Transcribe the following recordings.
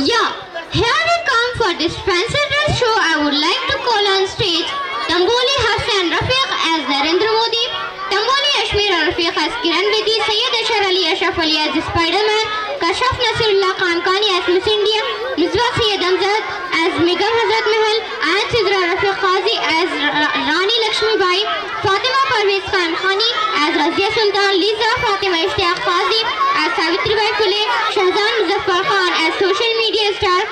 Yeah, here we come for this fancy dress show. I would like to call on stage Tamboli Hassan Rafiq as Narendra Modi, Tamboli Ashmir Rafiq as Kiran Bedi, Syed Ashar Ali Ashraf Ali as Spider-Man, Kashaf Khan Kani as Miss India, Misbah Syed Amzad as Megam Hazrat Mahal, and Sidra Rafiq Qazi as Ra- Rani Lakshmi Bai, Fatima Parvez Khan Khani as Razia Sultan, Lisa Fatima Ishtiyaq Qazi as Savitri Bai Phule, Shahzan Muzaffar Khan as social media star,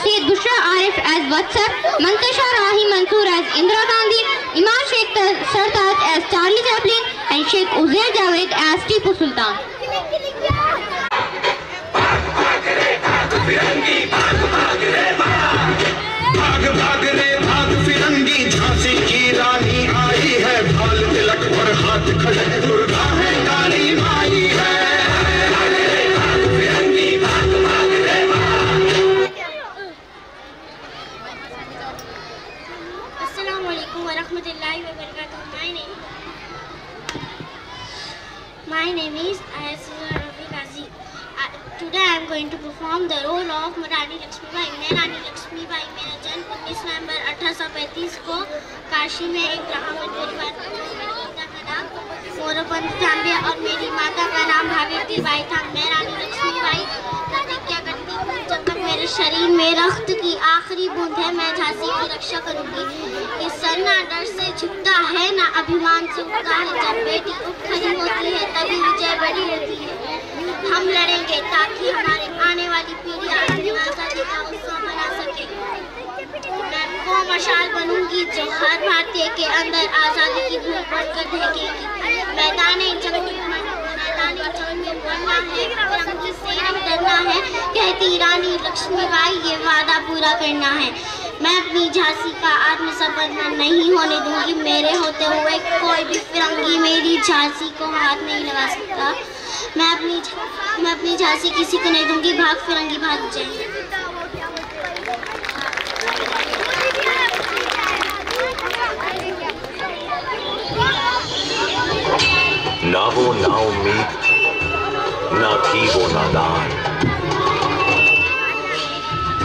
Syed Bushra Arif as WhatsApp, Mantasha Rahi Mansoor as Indira Gandhi, Imam Sheikh Sartaj as Charlie Chaplin, and Sheikh Uzair Javed as Tipu Sultan. भाग going to perform the role of Rani Lakshmi Bai. मैं रानी लक्ष्मी बाई मेरा जन्म 19 नवंबर 1835 को काशी में एक ब्राह्मण परिवार मेरे पिता का नाम और मेरी माता का नाम भागीरथी बाई था मैं रानी लक्ष्मी बाई प्रतिज्ञा करती हूँ, जब तक मेरे शरीर में रक्त की आखिरी बूंद है, मैं झांसी की रक्षा करूँगी ये सर ना डर से झुकता है ना अभिमान से उठता है, जब बेटी उठ खड़ी होती है, तभी विजय बड़ी होती है हम लड़ेंगे ताकि हमारे आने वाली अपनी आज़ादी का उत्सव मना सके। मैं वो मशाल बनूँगी जो हर भारतीय के अंदर आज़ादी की भूख बढ़कर देखेगी। मैदान जंग मैदान जंग डरना है। कहती रानी, लक्ष्मीबाई, ये वादा पूरा करना है। मैं अपनी झांसी का आत्मसमर्पण नहीं होने दूँगी। मेरे होते हुए कोई भी फिरंगी मेरी झांसी को हाथ नहीं लगा सकता। मैं अपनी मैं अपनी झांसी किसी को नहीं दूँगी। भाग फिरंगी, भाग जाए ना वो ना उम्मीद, ना थी वो नादान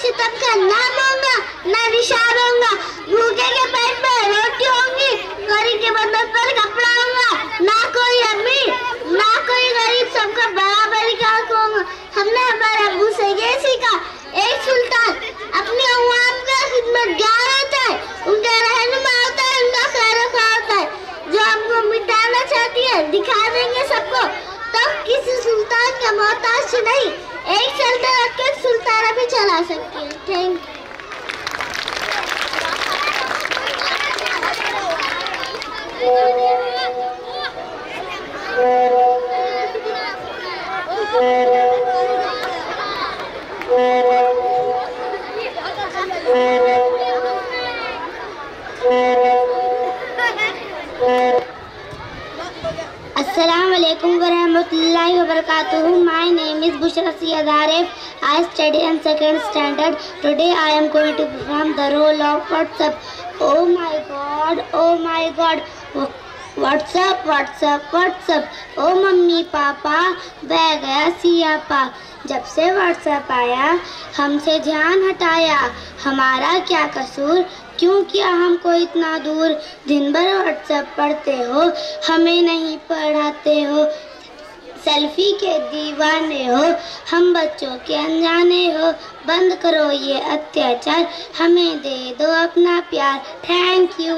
सितम का नाम होगा न निशान होगा भूखे के पेट में रोटी होंगी गरीब के बदन पर कपड़ा होगा, ना कोई अमीर ना कोई गरीब सबका बराबरी का होगा। हमने हमारे अबू से ये सीखा एक सुल्तान, अपनी अवाम का खिदमतगार होता है, उनका रहनुमा होता है, उनका खैर होता है। जो हमको मिटाना चाहती है, दिखा देंगे सबको। तब किसी सुल्तान का मोहताज नहीं एक सल्तनत के सुल्ताना भी चला सकती है। Thank Rahmatullahi wa barakatuh. My name is Bushra Syed Arif. I study in second standard. Today I am going to perform the role of WhatsApp. Oh my god, oh my god. WhatsApp, WhatsApp, WhatsApp. ओ mummy papa बह गया सियापा? जब से WhatsApp आया हमसे ध्यान हटाया। हमारा क्या कसूर? क्यों किया हमको इतना दूर? दिन भर व्हाट्सएप पढ़ते हो हमें नहीं पढ़ाते हो। सेल्फी के दीवाने हो हम बच्चों के अनजाने हो। बंद करो ये अत्याचार हमें दे दो अपना प्यार। Thank you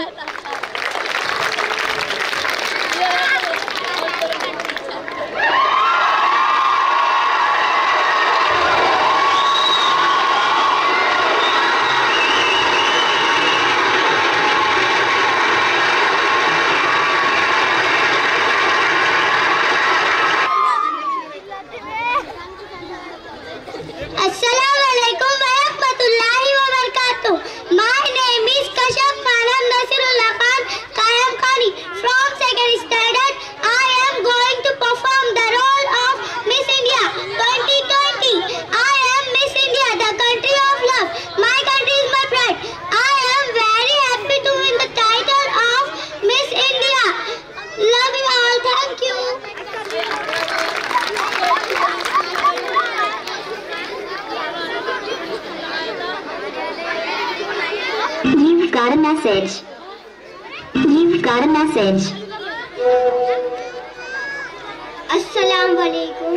message. You've got a message. Assalamu alaikum.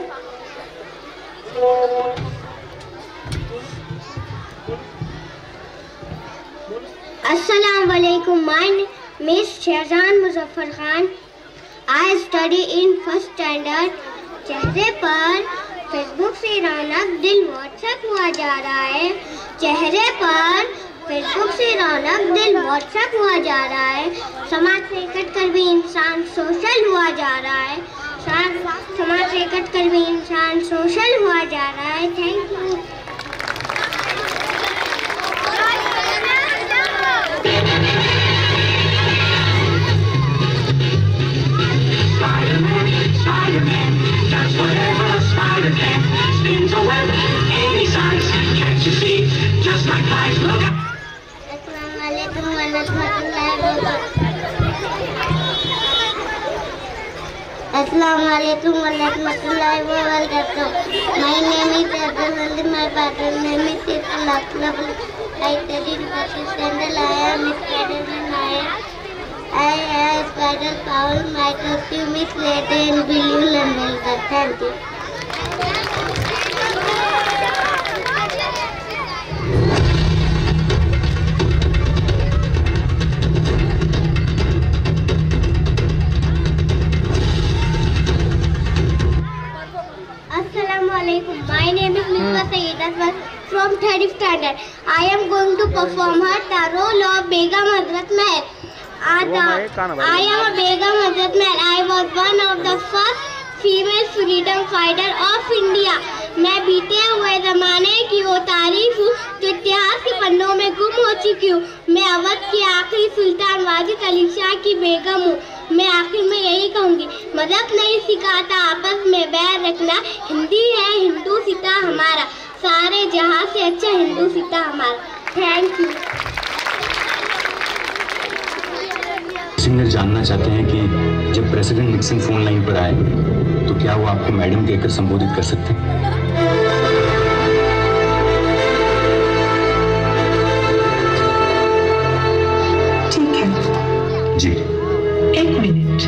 Assalamu alaikum. My name is Shahzan Muzaffar Khan. I study in first standard. चेहरे पर फेसबुक से रौनक दिल व्हाट्सएप हुआ जा रहा है चेहरे पर फेसबुक से रौनक दिल व्हाट्सएप हुआ जा रहा है। समाज से कट कर भी इंसान सोशल हुआ जा रहा है। समाज से कट कर भी इंसान सोशल हुआ जा रहा है। Thank you. Warahmatullahi wabarakatuh. Assalamualaikum warahmatullahi wabarakatuh. My name is Abdul My father name is Itlaq I studied first standard. I am Spider-Man. I I have spider power. My costume is red and blue lemon. Thank you. Misbah Sayyid from third standard. I am going to perform her the role of Begum Hazrat Mahal. Uh, I am a Begum Hazrat Mahal. I was one of the first female freedom fighter of India. मैं बीते हुए जमाने की वो तारीफ़ हूँ जो इतिहास के पन्नों में गुम हो चुकी हूँ मैं अवध की आखिरी सुल्तान वाजिद अली शाह की बेगम हूँ मैं आखिर में यही कहूँगी मदद नहीं सिखाता आपस में बैर रखना हिंदी है हिंदू सीता हमारा सारे जहाँ से अच्छा हिंदू सीता हमारा। थैंक यू सिंगर जानना चाहते हैं कि जब प्रेसिडेंट निक्सन फ़ोन लाइन पर आए तो क्या वो आपको मैडम कहकर संबोधित कर सकते हैं? ठीक है। जी। एक मिनट।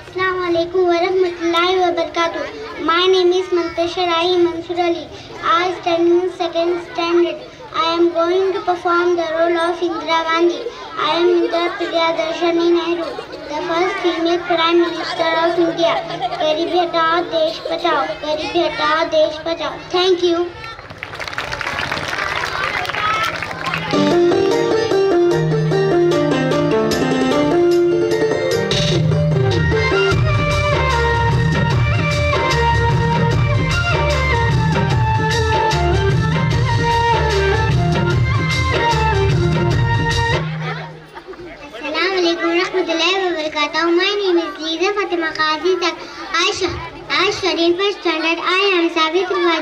अस्सलाम Assalamualaikum warahmatullahi wabarakatuh. My name is Mantashar I. Mansur Ali. I am standing in second standard. I am going to perform the role of Indira Gandhi. I am Indira Priyadarshini Nehru, the first female Prime Minister of India. Garib Desh Bachao. Garib Desh Bachao. Thank you.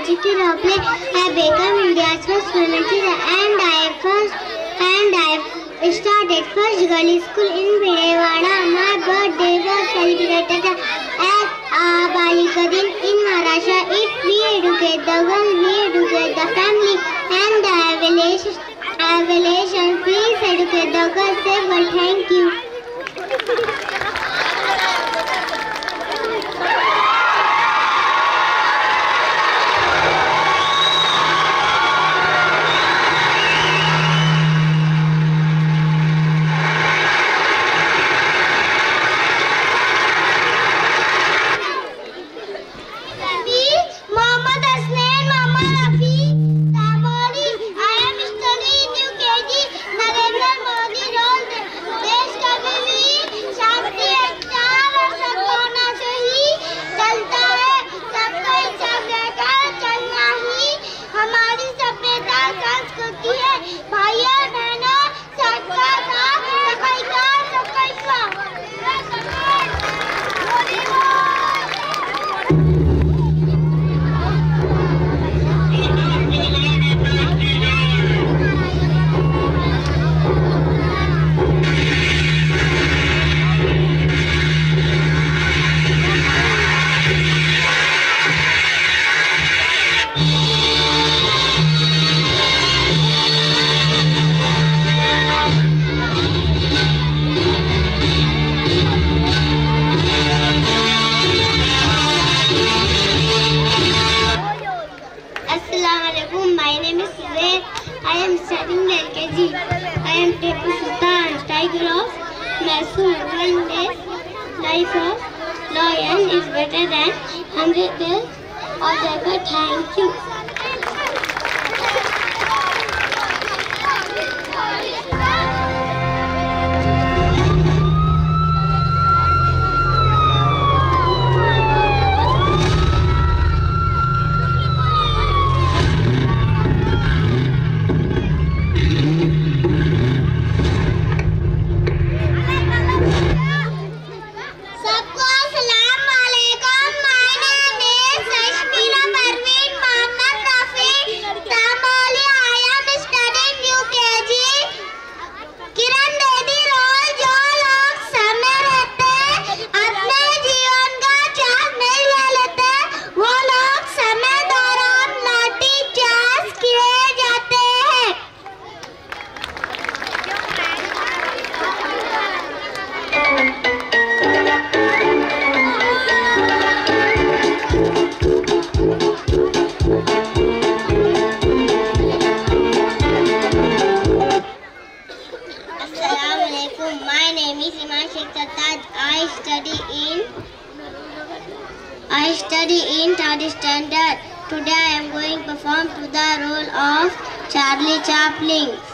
Vajiti Roble. I become India's first teacher and I first and I started first girl school in Vijayawada. My birthday was celebrated at Balika Din in Maharashtra. If we educate the girl, we educate the family and the evaluation. Evaluation, please educate the girl. Say well, thank you. KG. I am taking Sultan, Tiger of Mysore. One day's life of lion is better than hundred days of tiger. Thank you. sapling.